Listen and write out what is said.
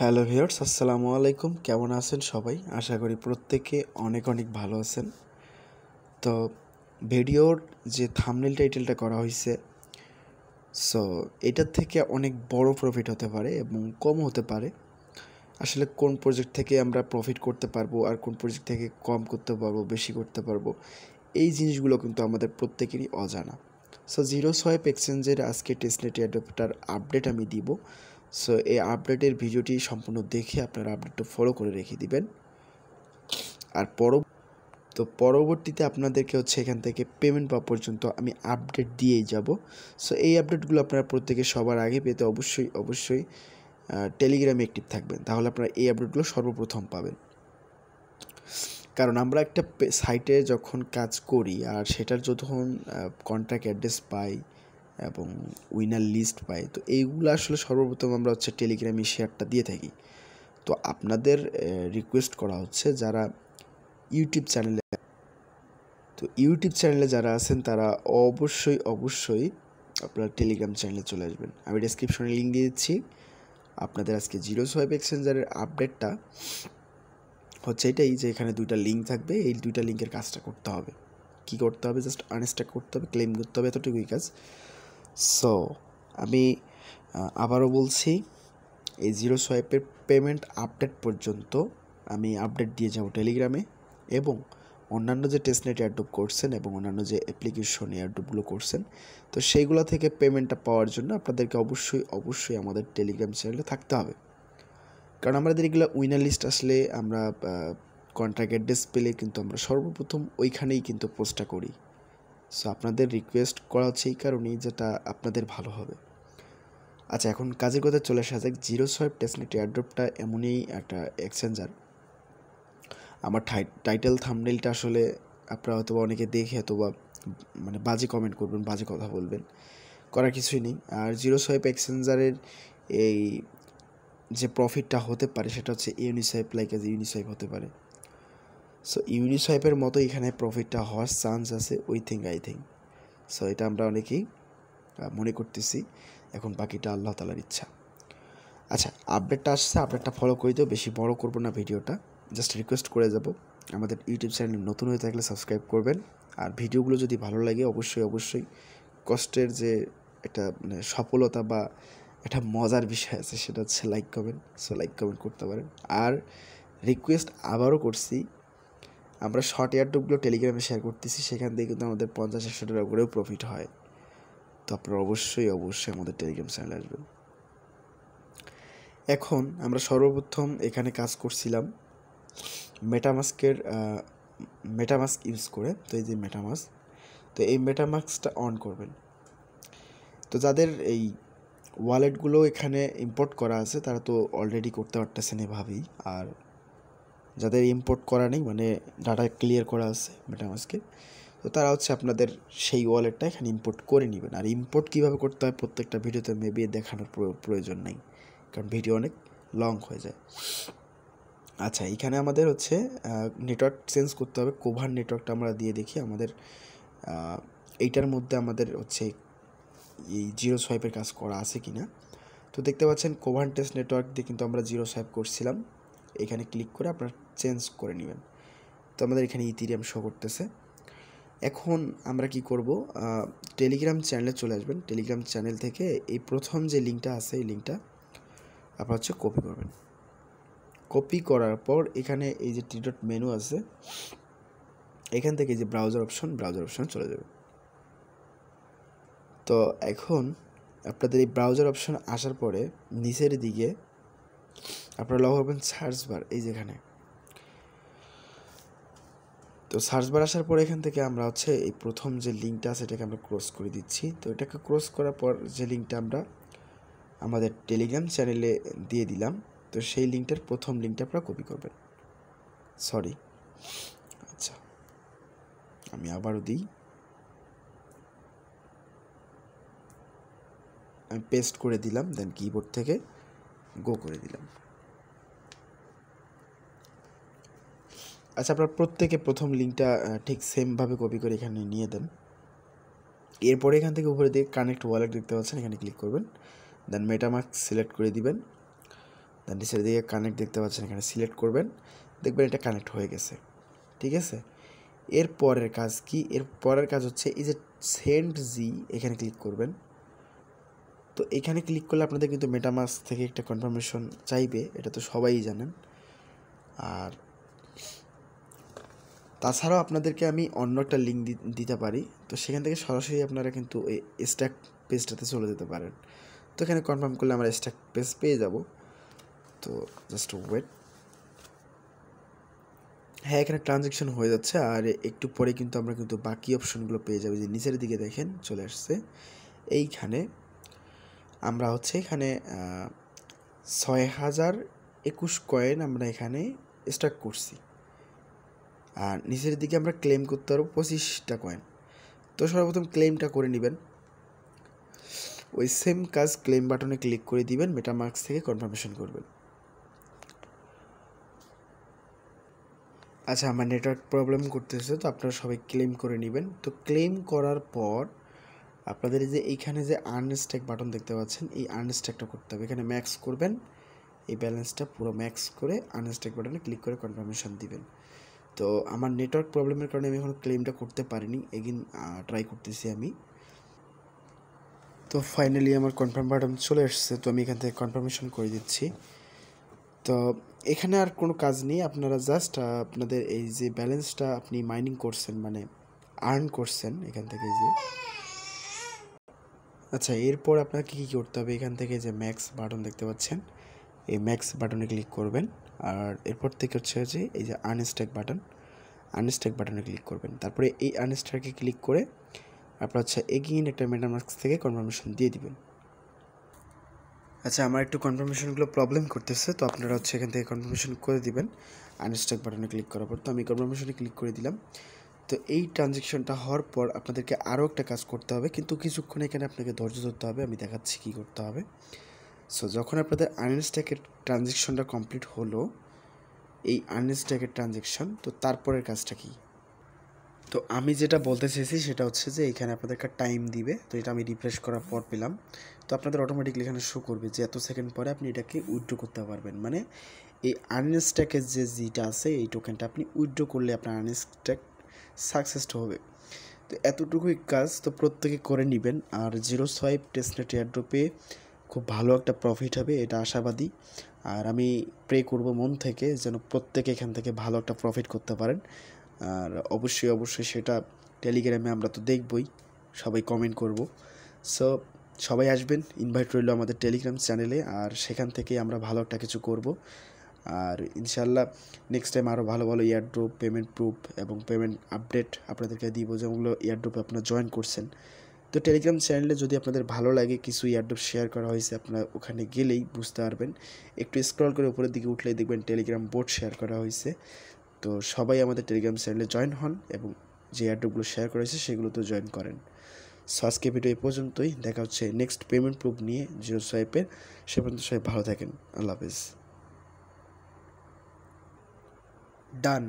Hello viewers, আসসালামু আলাইকুম। কেমন আছেন সবাই? আশা করি প্রত্যেকে অনেক অনেক ভালো আছেন। তো ভিডিওর যে থামনেল টাইটেলটা করা হয়েছে সো এটার থেকে অনেক বড় প্রফিট হতে পারে এবং কম হতে পারে। আসলে কোন প্রজেক্ট থেকে আমরা প্রফিট করতে পারব আর কোন প্রজেক্ট থেকে কম করতে পারব, বেশি করতে পারব, এই জিনিসগুলো কিন্তু আমাদের প্রত্যেকেরই অজানা। সো জিরো সোয়াইপ এক্সচেঞ্জের আজকে টেস্টনেট অ্যাডপ্টার আপডেট আমি দিব। সো এই আপডেটের ভিডিওটি সম্পূর্ণ দেখে আপনারা আপডেটটা ফলো করে রেখে দিবেন। আর পর তো পরবর্তীতে আপনাদেরকে হচ্ছে এখান থেকে পেমেন্ট পাওয়া পর্যন্ত আমি আপডেট দিয়েই যাব। সো এই আপডেটগুলো আপনারা প্রত্যেকে সবার আগে পেতে অবশ্যই অবশ্যই টেলিগ্রামে অ্যাক্টিভ থাকবেন। তাহলে আপনারা এই আপডেটগুলো সর্বপ্রথম পাবেন। কারণ আমরা একটা সাইটে যখন কাজ করি আর সেটার যখন কন্ট্রাক্ট অ্যাড্রেস পাই এবং উইনার লিস্ট পাই। তো এইগুলো আসলে সর্বপ্রথম আমরা হচ্ছে টেলিগ্রামে শেয়ারটা দিয়ে থাকি। তো আপনাদের রিকোয়েস্ট করা হচ্ছে যারা ইউটিউব চ্যানেলে তো ইউটিউব চ্যানেলে যারা আছেন, তারা অবশ্যই অবশ্যই আপনারা টেলিগ্রাম চ্যানেলে চলে আসবেন। আমি ডেসক্রিপশনে লিঙ্ক দিয়ে দিচ্ছি। আপনাদের আজকে জিরো সোয়াইপ এক্সচেঞ্জারের আপডেটটা হচ্ছে এটাই যে এখানে দুইটা লিঙ্ক থাকবে। এই দুইটা লিঙ্কের কাজটা করতে হবে। কি করতে হবে? জাস্ট আনস্ট্যাক করতে হবে ক্লেম করতে হবে, এতটুকুই কাজ। সো আমি আবারও বলছি, এই জিরো সোয়াইপের পেমেন্ট আপডেট পর্যন্ত আমি আপডেট দিয়ে যাব টেলিগ্রামে এবং অন্যান্য যে টেস্টনেট এয়ারড্রপ করছেন এবং অন্যান্য যে অ্যাপ্লিকেশন এয়ারড্রপগুলো করছেন, তো সেইগুলো থেকে পেমেন্টটা পাওয়ার জন্য আপনাদেরকে অবশ্যই অবশ্যই আমাদের টেলিগ্রাম চ্যানেলে থাকতে হবে। কারণ আমাদের এগুলো উইনার লিস্ট আসলে আমরা কন্ট্রাক্ট অ্যাড্রেস পেলে কিন্তু আমরা সর্বপ্রথম ওইখানেই কিন্তু পোস্টটা করি। সো আপনাদের রিকোয়েস্ট করা হচ্ছে এই কারণেই যেটা আপনাদের ভালো হবে। আচ্ছা এখন কাজের কথা চলে আসা যাক। জিরো সোয়াইপ টেসনেট এয়ারড্রপটা এমনই একটা এক্সচেঞ্জার আমার টাইটেল থামনেলটা আসলে আপনারা হয়তো অনেকে দেখে অথবা মানে বাজে কমেন্ট করবেন, বাজে কথা বলবেন। করার কিছুই নেই। আর জিরো সোয়াইপ এক্সচেঞ্জারের এই যে প্রফিটটা হতে পারে, সেটা হচ্ছে ইউনিসেফ লাইক এজ ইউনিসেফ হতে পারে। সো ইউনিসেফের মতো এখানে প্রফিটটা হওয়ার চান্স আছে we think I think so এটা আমরা অনেকেই মনে করতেছি। এখন বাকিটা আল্লাহ তালার ইচ্ছা। আচ্ছা আপডেটটা আসছে আপডেটটা ফলো করে দিও বেশি বড় করব না ভিডিওটা। জাস্ট রিকোয়েস্ট করে যাব। আমাদের ইউটিউব চ্যানেল নতুন হয়ে থাকলে সাবস্ক্রাইব করবেন। আর ভিডিওগুলো যদি ভালো লাগে, অবশ্যই অবশ্যই কষ্টের যে একটা মানে সফলতা বা একটা মজার বিষয় আছে, সেটা হচ্ছে like comment so like comment করতে পারেন। আর রিকোয়েস্ট আবারও করছি আমরা শর্ট এয়ারড্রপগুলো টেলিগ্রামে শেয়ার করতেছি, সেখান থেকে কিন্তু আমাদের পঞ্চাশ, একশো টাকা করেও প্রফিট হয়। তো আপনারা অবশ্যই অবশ্যই আমাদের টেলিগ্রাম চ্যানেলে আসবেন। এখন আমরা সর্বপ্রথম এখানে কাজ করছিলাম মেটামাস্কের মেটামাস্ক ইউজ করে। তো এই যে মেটামাস্ক তো এই মেটামাস্কটা অন করবেন। তো যাদের এই ওয়ালেটগুলো এখানে ইম্পোর্ট করা আছে, তারা তো অলরেডি করতে পারতেছেন এভাবেই। আর যাদের ইম্পোর্ট করা নেই মানে ডাটা ক্লিয়ার করা আছে মেটামাস্কে তো তারা হচ্ছে আপনাদের সেই ওয়ালেটটা এখানে ইম্পোর্ট করে নেবেন। আর ইম্পোর্ট কীভাবে করতে হয় প্রত্যেকটা ভিডিওতে মেবি দেখানোর প্রয়োজন নেই, কারণ ভিডিও অনেক লং হয়ে যায়। আচ্ছা এখানে আমাদের হচ্ছে নেটওয়ার্ক চেঞ্জ করতে হবে। কোভার নেটওয়ার্কটা আমরা দিয়ে দেখি। আমাদের এইটার মধ্যে আমাদের হচ্ছে এই জিরো সোয়াইপের কাজ করা আছে কি না তো দেখতে পাচ্ছেন কোভান টেস্ট নেটওয়ার্ক দিয়ে কিন্তু আমরা জিরো সোয়াইপ করছিলাম। এখানে ক্লিক করে আপনারা চেঞ্জ করে নেবেন। তো আমাদের এখানে ইথিরিয়াম শো করতেছে। এখন আমরা কি করব? টেলিগ্রাম চ্যানেলে চলে আসবেন। টেলিগ্রাম চ্যানেল থেকে এই প্রথম যে লিঙ্কটা আছে, এই লিঙ্কটা আপনারা হচ্ছে কপি করবেন। কপি করার পর এখানে এই যে টি ডট মেনু আছে, এখান থেকে যে ব্রাউজার অপশন ব্রাউজার অপশন চলে যাবে। তো এখন আপনাদের এই ব্রাউজার অপশন আসার পরে নিচের দিকে আপনারা লক্ষ্য করবেন সার্চ বার, এই যেখানে তো সার্চ বার আসার পর এখান থেকে আমরা হচ্ছে এই প্রথম যে লিঙ্কটা আছে এটাকে আমরা ক্রস করে দিচ্ছি। তো এটাকে ক্রস করার পর যে লিঙ্কটা আমরা আমাদের টেলিগ্রাম চ্যানেলে দিয়ে দিলাম, তো সেই লিঙ্কটার প্রথম লিঙ্কটা আপনারা কপি করবেন। সরি। আচ্ছা আমি আবারও দিই। আমি পেস্ট করে দিলাম, দেন কিবোর্ড থেকে গো করে দিলাম। আচ্ছা আপনার প্রত্যেকে প্রথম লিঙ্কটা ঠিক সেমভাবে কপি করে এখানে নিয়ে দেন। এরপরে এখান থেকে উপরে দিয়ে কানেক্ট ওয়ালেট দেখতে পাচ্ছেন, এখানে ক্লিক করবেন। দেন মেটামার্ক সিলেক্ট করে দিবেন। দেন নিচের দিকে কানেক্ট দেখতে পাচ্ছেন, এখানে সিলেক্ট করবেন। দেখবেন এটা কানেক্ট হয়ে গেছে। ঠিক আছে? এর পরের কাজ কি? এর পরের কাজ হচ্ছে, এই যে সেন্ট জি এখানে ক্লিক করবেন। তো এখানে ক্লিক করলে আপনাদের কিন্তু মেটামাস থেকে একটা কনফার্মেশন চাইবে, এটা তো সবাই জানেন। আর তাছাড়াও আপনাদেরকে আমি অন্য একটা লিঙ্ক দিতে পারি। তো সেখান থেকে সরাসরি আপনারা কিন্তু এই স্ট্যাক পেজটাতে চলে যেতে পারেন। তো এখানে কনফার্ম করলে আমরা স্ট্যাক পেজ পেয়ে যাব। তো জাস্ট ওয়েট হ্যাঁ এখানে ট্রানজ্যাকশন হয়ে যাচ্ছে। আর একটু পরে কিন্তু আমরা কিন্তু বাকি অপশনগুলো পেয়ে যাব। যে নিচের দিকে দেখেন, চলে আসছে। এইখানে আমরা হচ্ছে এখানে ছয় হাজার একুশ কয়েন আমরা এখানে স্টার্ট করছি। আর নিচের দিকে আমরা ক্লেম করতে পারব পঁচিশটা কয়েন তো সর্বপ্রথম ক্লেমটা করে নেবেন। ওই সেম কাজ ক্লেম বাটনে ক্লিক করে দিবেন মেটামার্কস থেকে কনফার্মেশন করবেন। আচ্ছা আমার নেটওয়ার্ক প্রবলেম করতেছে, তো আপনারা সবাই ক্লেম করে নেবেন। তো ক্লেম করার পর আপনাদের যে এইখানে যে আনস্ট্যাক বাটন দেখতে পাচ্ছেন, এই আনস্ট্যাকটা করতে হবে। এখানে ম্যাক্স করবেন, এই ব্যালেন্সটা পুরো ম্যাক্স করে আনস্ট্যাক বাটনে ক্লিক করে কনফার্মেশন দিবেন। তো আমার নেটওয়ার্ক প্রবলেমের কারণে আমি এখন ক্লেমটা করতে পারিনি। এগিন ট্রাই করতেছি আমি। তো ফাইনালি আমার কনফার্ম বাটন চলে এসছে, তো আমি এখান থেকে কনফার্মেশন করে দিচ্ছি। তো এখানে আর কোনো কাজ নেই, আপনারা জাস্ট আপনাদের এই যে ব্যালেন্সটা আপনি মাইনিং করছেন মানে আর্ন করছেন এখান থেকে যে। আচ্ছা এরপর আপনাকে কী কী করতে হবে? এখান থেকে যে ম্যাক্স বাটন দেখতে পাচ্ছেন। এই ম্যাক্স বাটনে ক্লিক করবেন। আর এরপর থেকে হচ্ছে যে এই যে আনস্ট্যাক বাটন আনস্ট্যাক বাটনে ক্লিক করবেন। তারপরে এই আনস্ট্যাকে ক্লিক করে আপনার হচ্ছে এগিন একটা মেটামার্কস থেকে কনফার্মেশন দিয়ে দিবেন। আচ্ছা আমার একটু কনফার্মেশনগুলো প্রবলেম করতেছে, তো আপনারা হচ্ছে এখান থেকে কনফার্মেশন করে দিবেন। আনস্ট্যাক বাটনে ক্লিক করার পর তো আমি কনফার্মেশনে ক্লিক করে দিলাম। তো এই ট্রানজেকশনটা হওয়ার পর আপনাদেরকে আরও একটা কাজ করতে হবে, কিন্তু কিছুক্ষণ এখানে আপনাকে ধৈর্য ধরতে হবে। আমি দেখাচ্ছি কী করতে হবে। সো যখন আপনাদের আনস্ট্যাকের ট্রানজেকশনটা কমপ্লিট হলো, এই আনস্ট্যাকের ট্রানজেকশন তো তারপরের কাজটা কী? তো আমি যেটা বলতে চেয়েছি সেটা হচ্ছে যে এখানে আপনাদেরকে টাইম দিবে, তো এটা আমি রিফ্রেশ করার পর পেলাম। তো আপনাদের অটোমেটিকলি এখানে শো করবে যে এত সেকেন্ড পরে আপনি এটাকে উইথড্র করতে পারবেন। মানে এই আনস্ট্যাকের যে জিটা আছে, এই টোকেনটা আপনি উইথড্র করলে আপনার আনস্ট্যাক সাকসেসড হবে। তো এতটুকুই কাজ, তো প্রত্যেকে করে নেবেন। আর জিরো সোয়াইপ টেস্টনেট এয়ারড্রপে খুব ভালো একটা প্রফিট হবে, এটা আশাবাদী। আর আমি প্রে করব মন থেকে যেন প্রত্যেকে এখান থেকে ভালো একটা প্রফিট করতে পারেন। আর অবশ্যই অবশ্যই সেটা টেলিগ্রামে আমরা তো দেখবই, সবাই কমেন্ট করব। সো সবাই আসবেন ইনভাইট রইল আমাদের টেলিগ্রাম চ্যানেলে আর সেখান থেকে আমরা ভালো একটা কিছু করব। আর ইনশাল্লাহ নেক্সট টাইম আরও ভালো ভালো ইয়ারড্রপ পেমেন্ট প্রুফ এবং পেমেন্ট আপডেট আপনাদেরকে দিব, যেগুলো ইয়ারড্রপে আপনারা জয়েন করছেন। তো টেলিগ্রাম চ্যানেলে যদি আপনাদের ভালো লাগে, কিছু ইয়ারড্রপ শেয়ার করা হয়েছে, আপনার ওখানে গেলেই বুঝতে পারবেন। একটু স্ক্রল করে উপরের দিকে উঠলেই দেখবেন টেলিগ্রাম বোর্ড শেয়ার করা হয়েছে। তো সবাই আমাদের টেলিগ্রাম চ্যানেলে জয়েন হন এবং যে ইয়ারড্রপগুলো শেয়ার করা হয়েছে, সেগুলো তো জয়েন করেন। সো আজকে ভিডিও এই পর্যন্তই। দেখা হচ্ছে নেক্সট পেমেন্ট প্রুফ নিয়ে জিরো সোয়াইপের সে পর্যন্ত সবাই ভালো থাকেন। আল্লাহ হাফিজ। ডান